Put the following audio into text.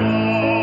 Lord.